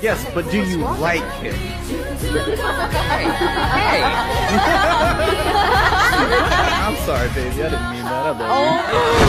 Yes, but do you like him? Hey, I'm sorry, baby. I didn't mean that. I love you. Oh.